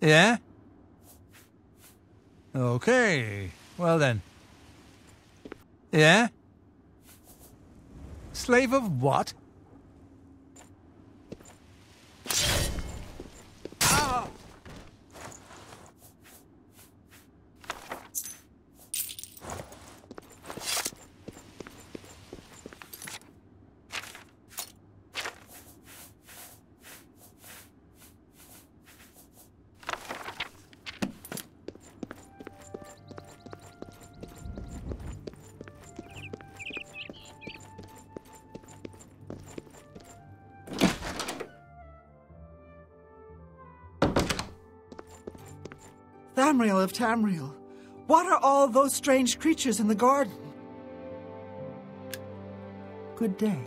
Yeah? Okay. Well then. Yeah? Slave of what? Tamriel of Tamriel, what are all those strange creatures in the garden? Good day.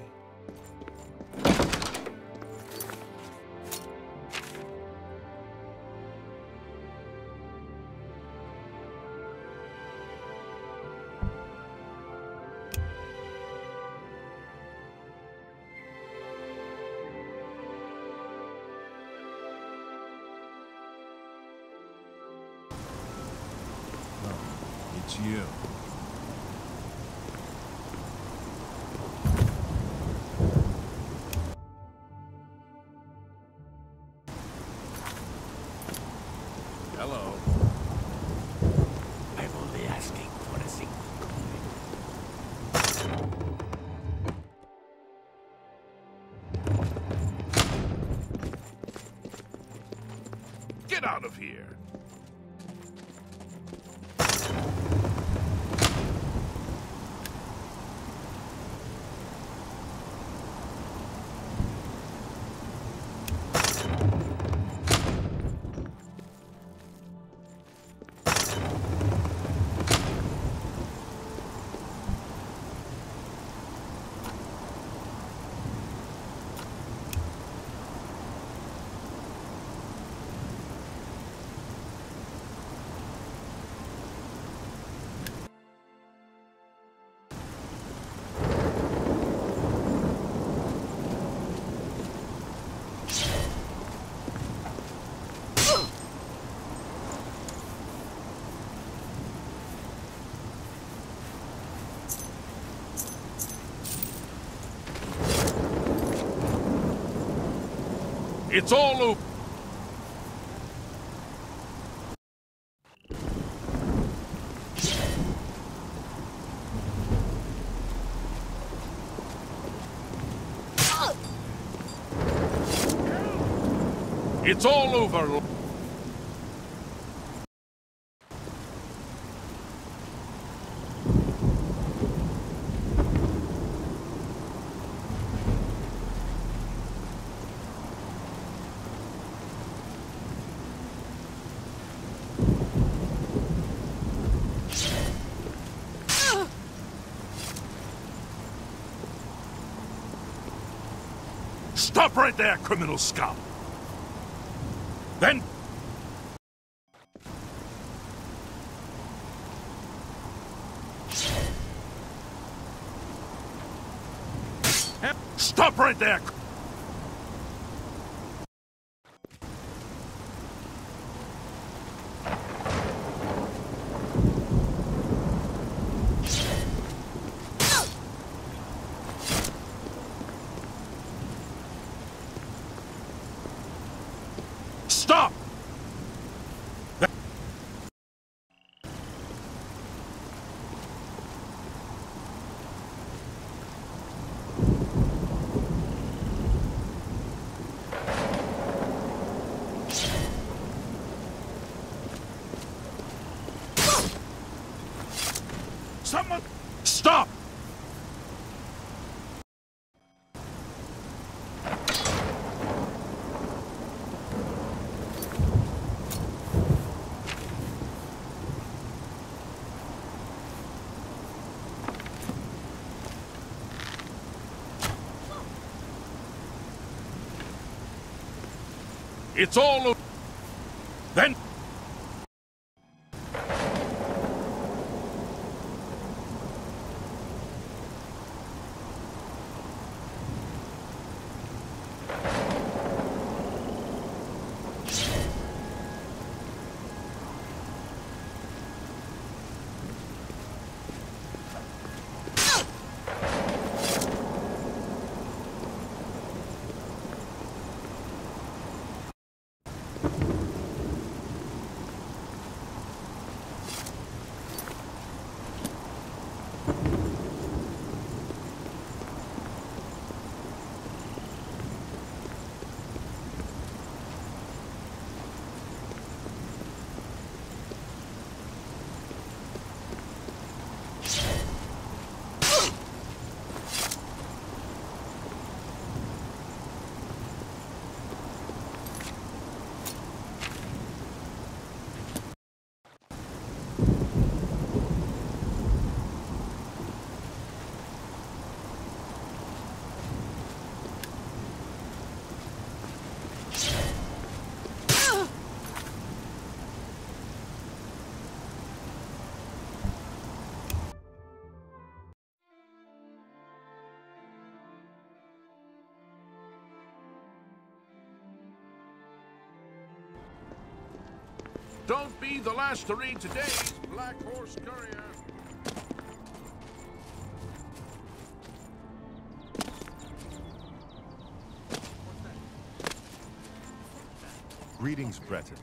Get out of here. It's all over. It's all over. Stop right there, criminal scum! Then... Stop right there! Stop! Someone... Stop! It's all o- Don't be the last to read today's Black Horse Courier. Greetings, Breton.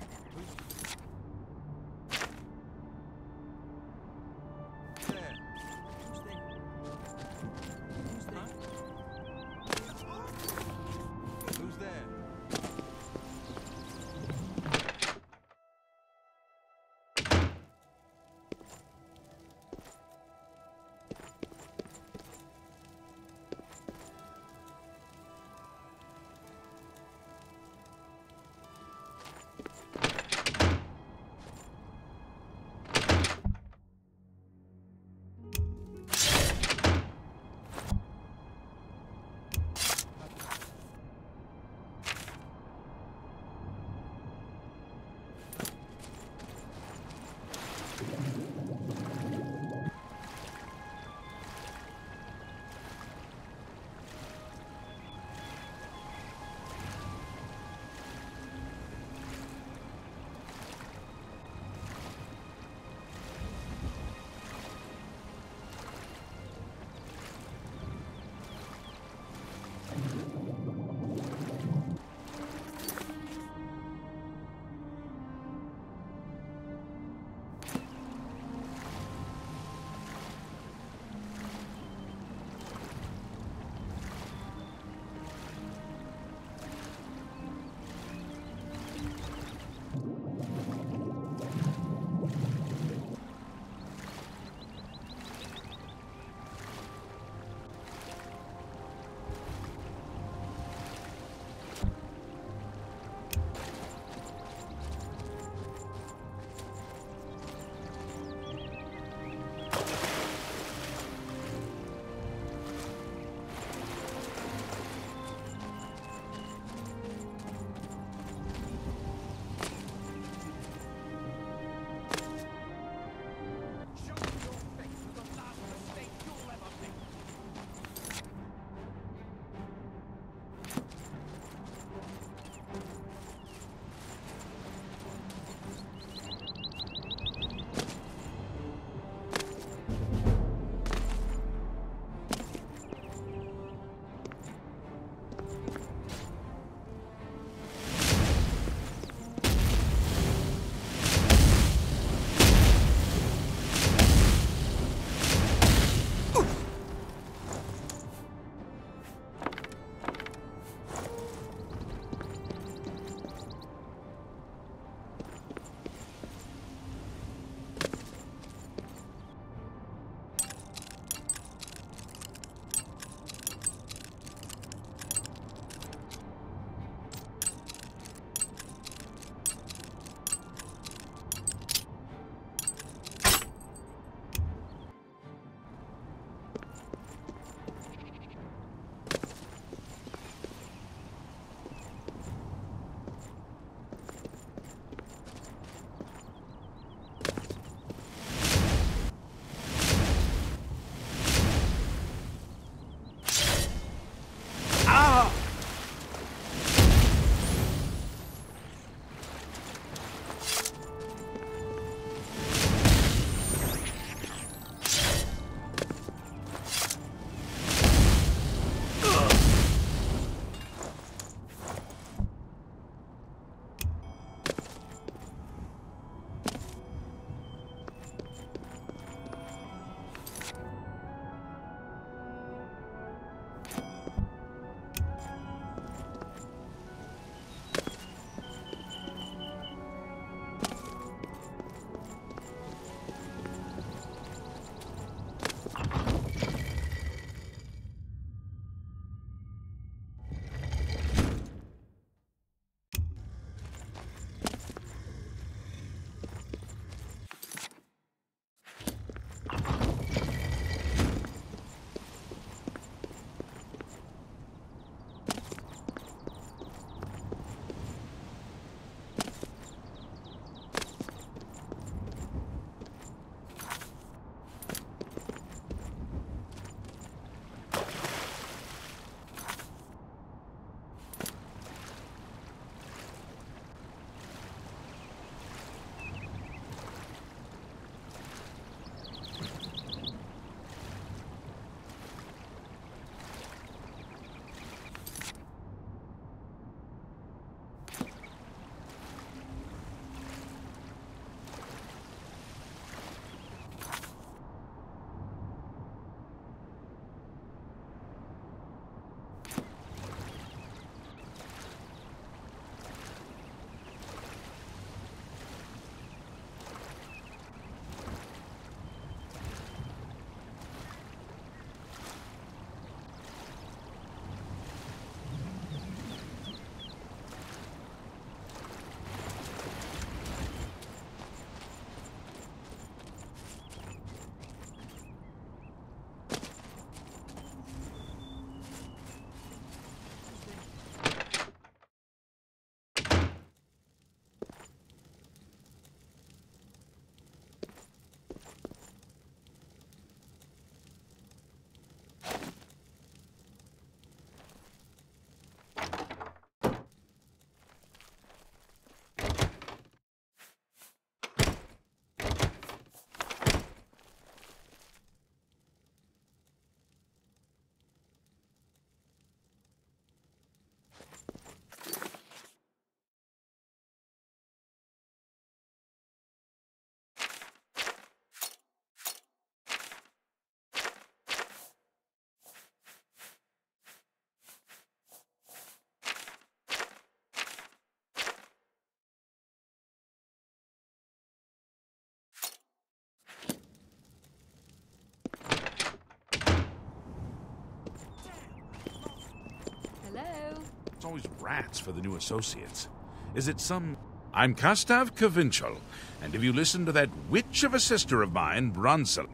Always rats for the new associates. Is it some. I'm Kastav Kavinchal, and if you listen to that witch of a sister of mine, Bronsel.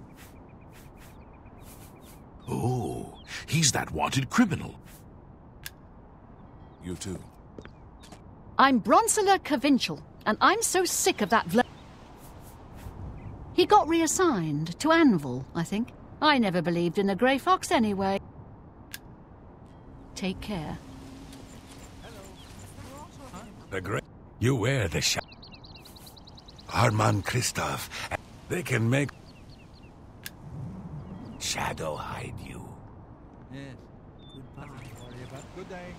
Oh, he's that wanted criminal. You too. I'm Bronsela Kavinchal, and I'm so sick of that. He got reassigned to Anvil, I think. I never believed in the Grey Fox anyway. Take care. The great. You wear the sh. Armand Christophe. They can make. Shadow hide you. Yes. Good. Good day.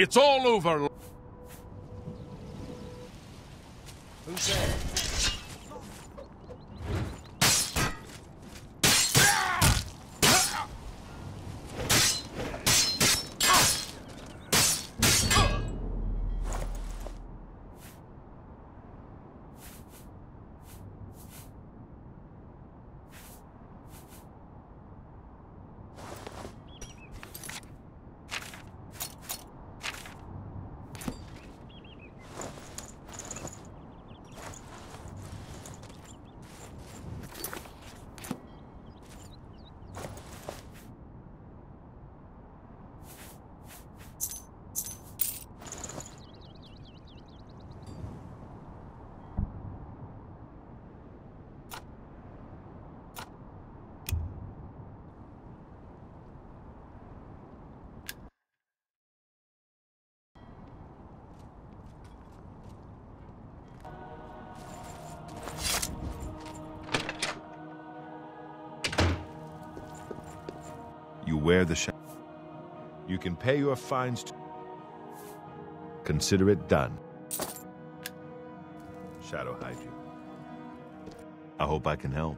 It's all over. Wear the shadow. You can pay your fines. To Consider it done. Shadow hide you. I hope I can help.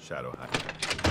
Shadow hide.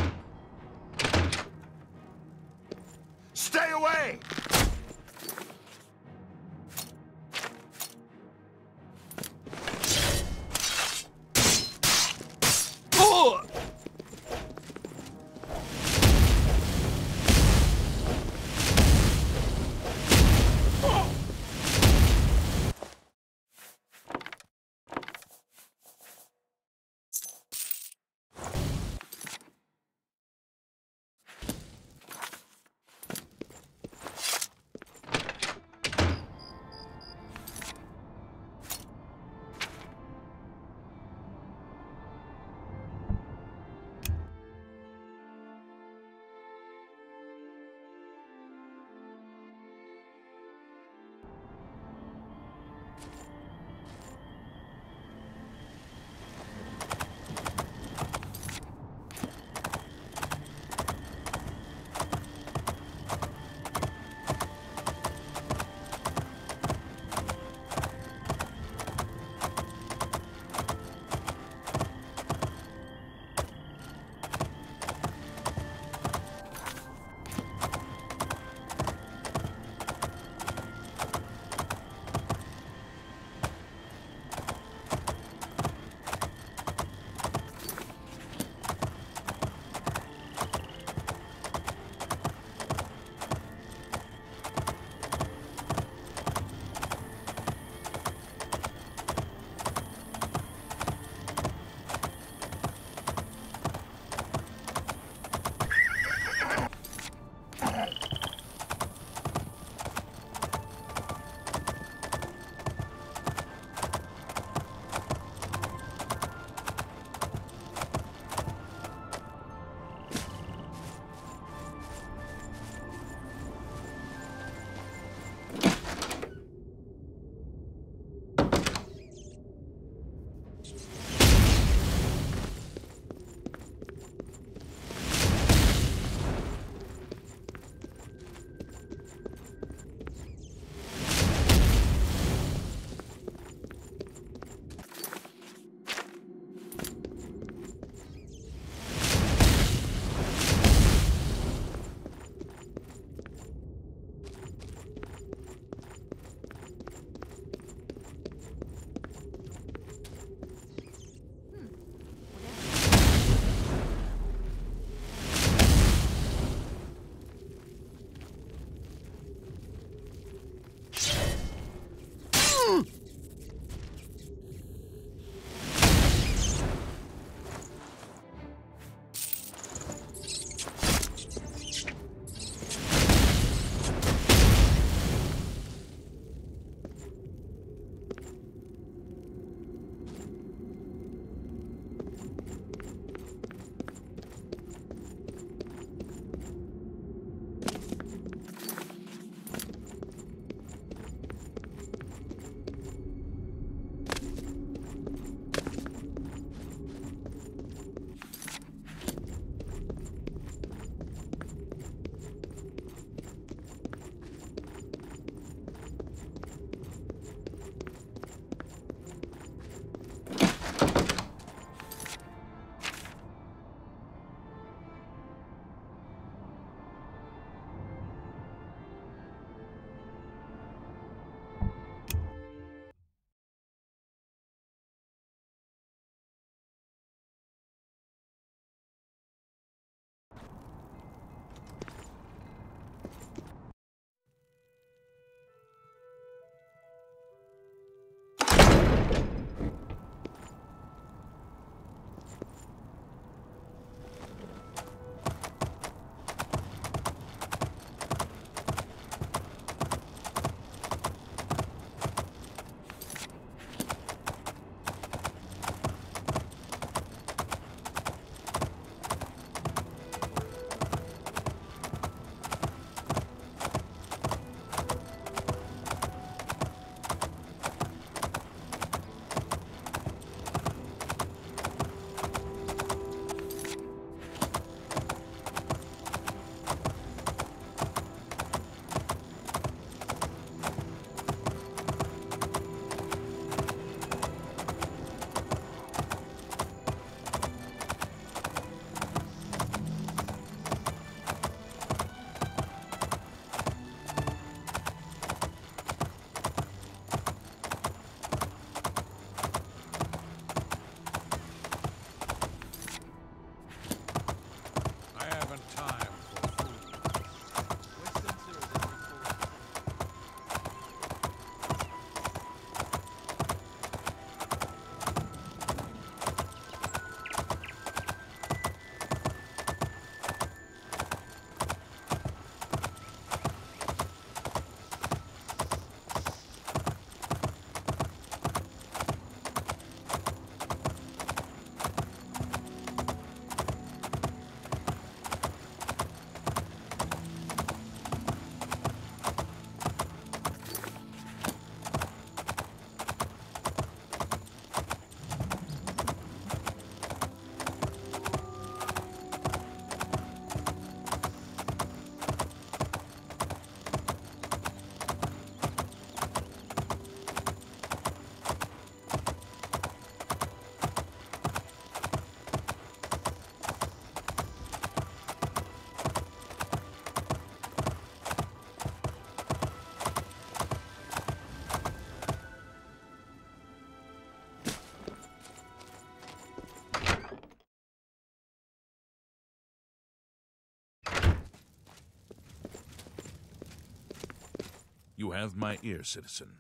You have my ear, citizen.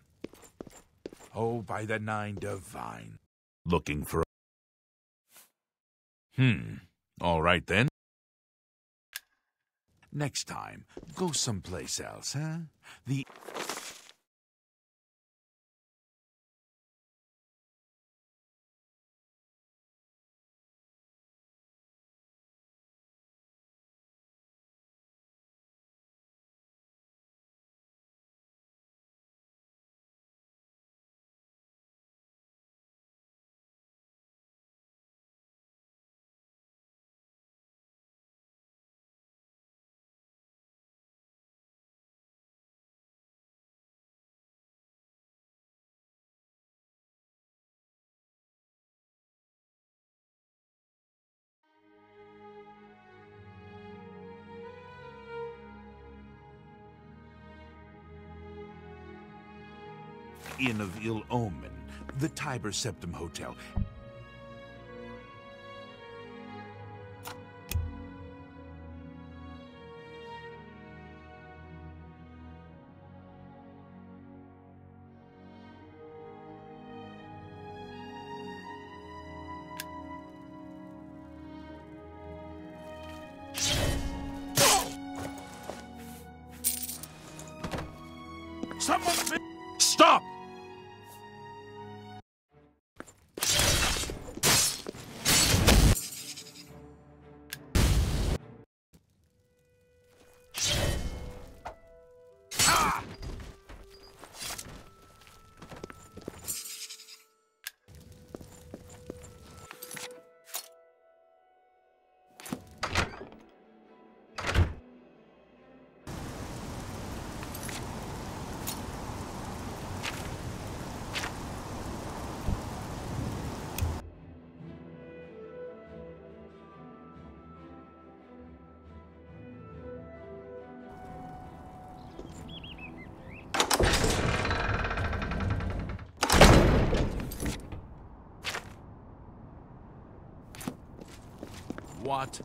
Oh, by the nine divine. Looking for. Hmm. All right then. Next time, go someplace else, huh? The. Inn of Ill Omen, the Tiber Septim Hotel. What?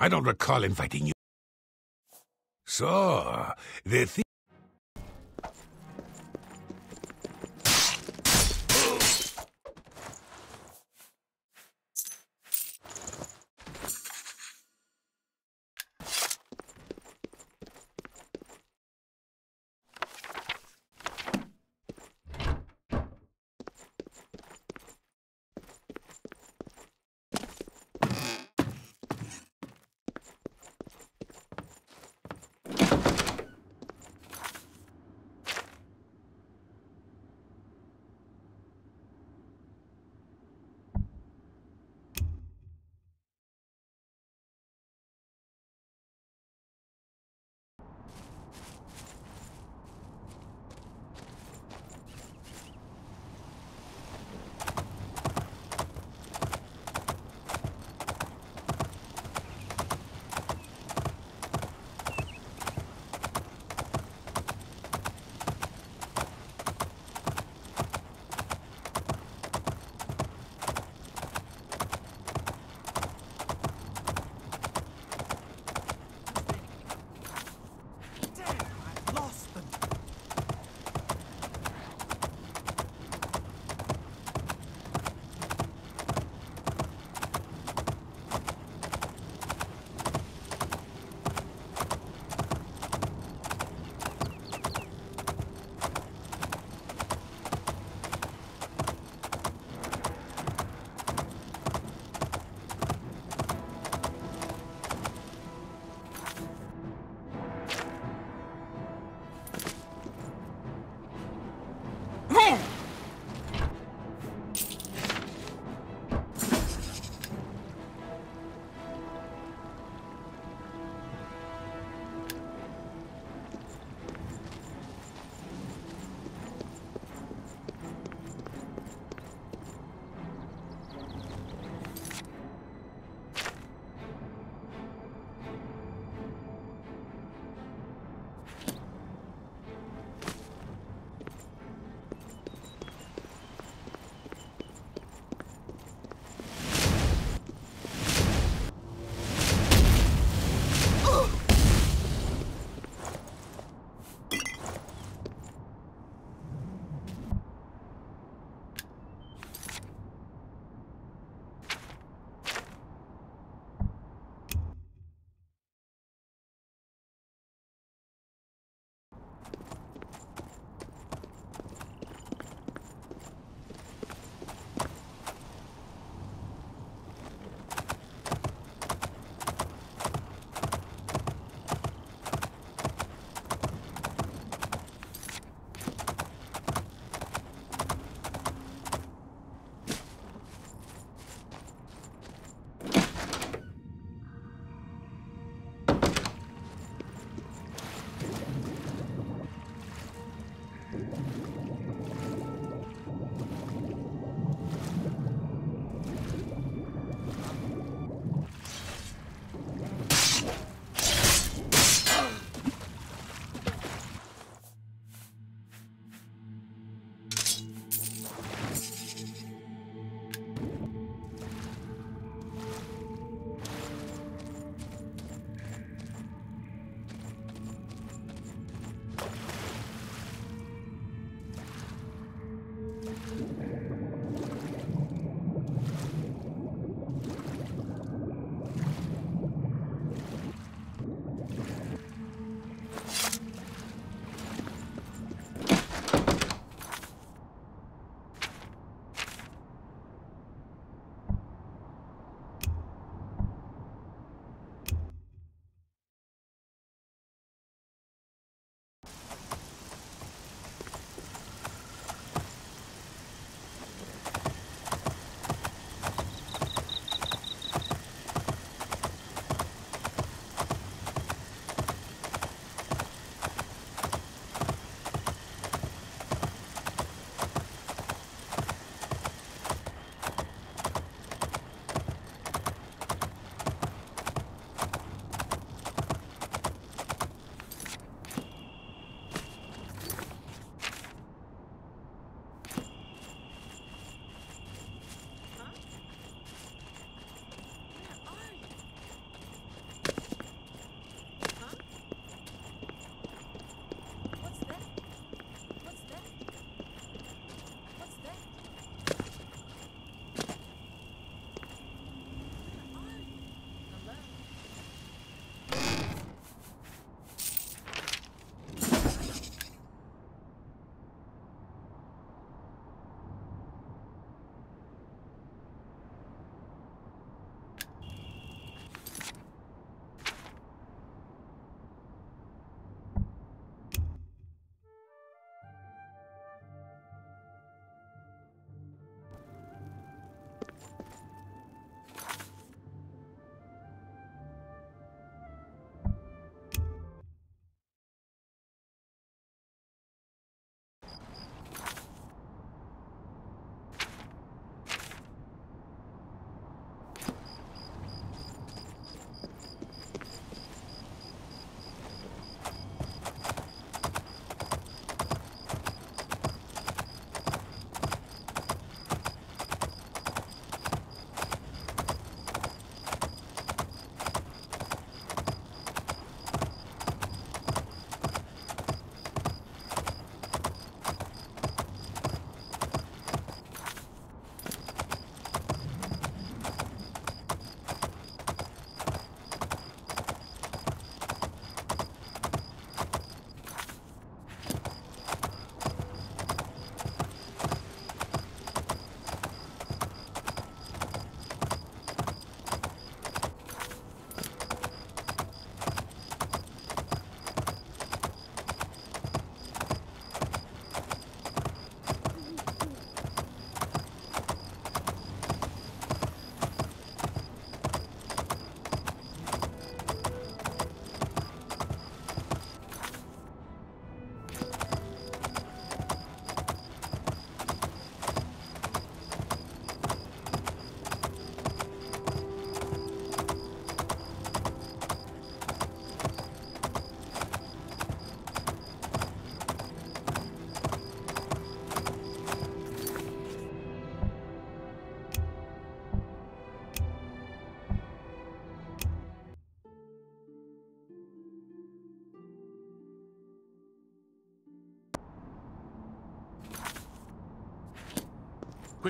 I don't recall inviting you. So, the thing.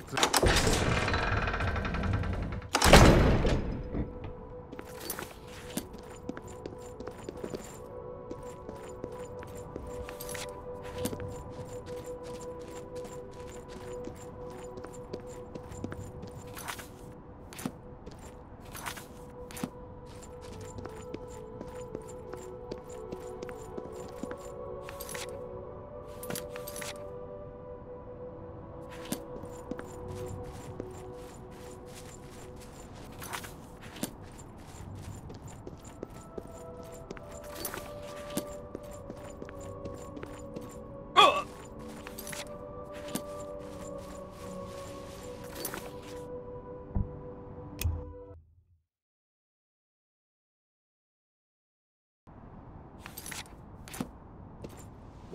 Quickly.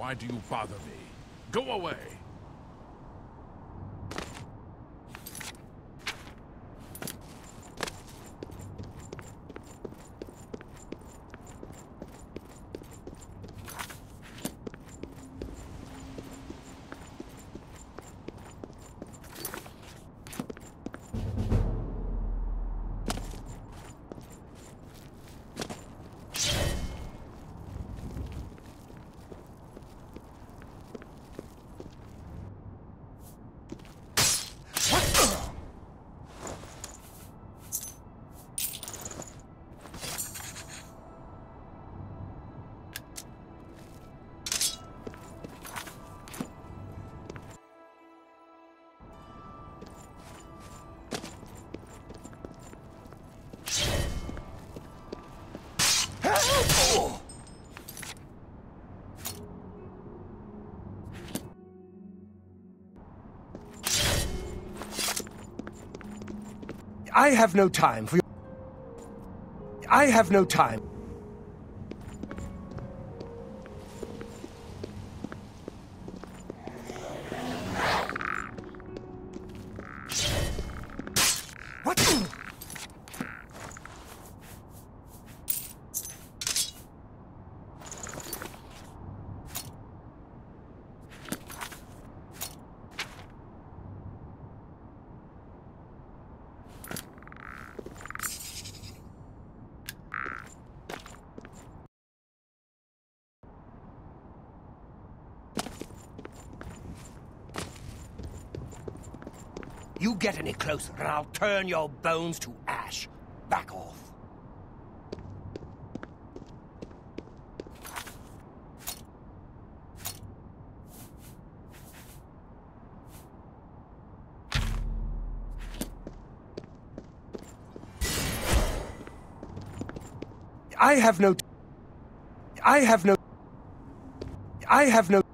Why do you bother me? Go away! I have no time for your... I have no time. Get any closer and I'll turn your bones to ash. Back off. I have no... I have no... I have no...